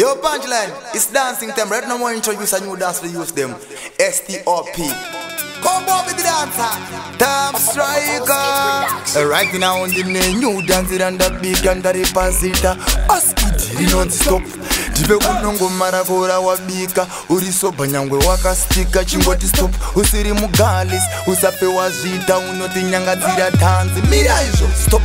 Yo punchline, it's dancing time. Right now I want to introduce a new dance we use them. S-T-O-P. Come on with the dancer. Time striker. Right now on the name, new dancer and the big and the repositor. Askidiri non-stop. Dive kunongo maravora wabika urisoba nyangwe wakastika chingoti stop usiri mugalis usapewa zvita unotinyangadzira tanzi mira izvo stop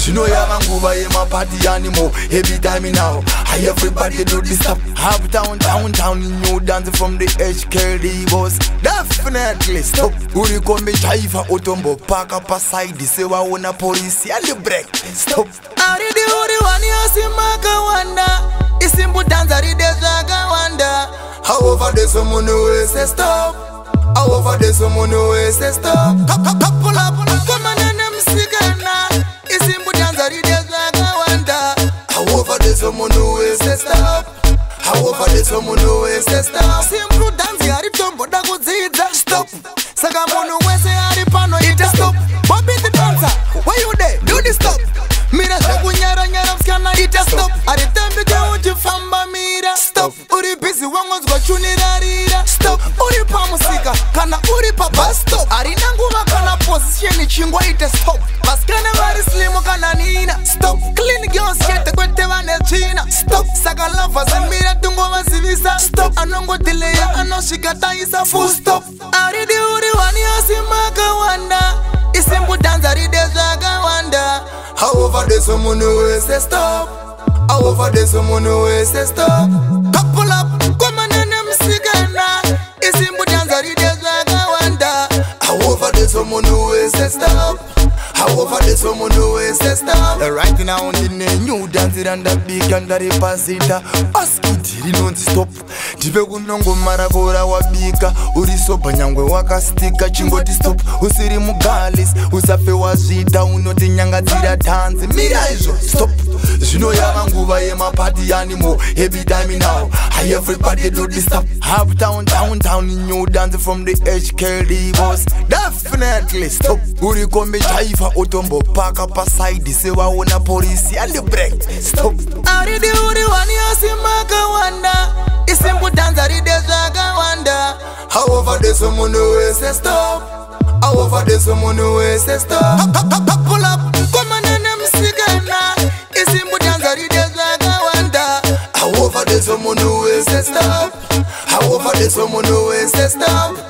zvinoyava nguva yemapati animal hebitime now hi everybody do this up half town town town new dance from the hkd boss definitely stop uri kombi chaifa utombo paka pa side sevaona police yali break stop are the uri one you see maka wanda isimbu dance ari de zvakawanda how over this money we say stop how over this money we say stop pull up pull up zvo munhu wese simprudanzi yari tomboda kudzidza stop saka munhu wese ari pano ita stop bobithi danza weyude dudi stop mira zvekunyaranyara musikana ita stop ari tambi teuchifamba mira stop uri bhizi wangonzwa chunirarira stop uri pamusika kana uri papa don't go delay her I know she got her a full stop Aridi uri wani osimaka wanda Isimbu danza ridezwaga wanda How over there someone who say stop How over there someone who say stop right now ndine new dance randabika ndaripazita basketi rinonzi stop ndive kunongomara kora wabika uri sobha nyangwe wakastika chingoti stop usiri mugalis usape wazvita unotinyangadzira tanzi mira izvo stop zvinoyava nguva yemapati animo ebidami now everybody do this stuff uptown downtown new dance from the hkd boss definitely stop uri kombi jaifa utombopaka pasaidi sevaona na polisi andibreakaridiuri waniyosimakawanda isimbudanza ride zvakawanda aovadeso munhu wese stop aovadeso munhu wese stopakula komana nemusikana isimbudanza ride zvakawanda aovadeso munhu wese stop aovadeso munhu wese stop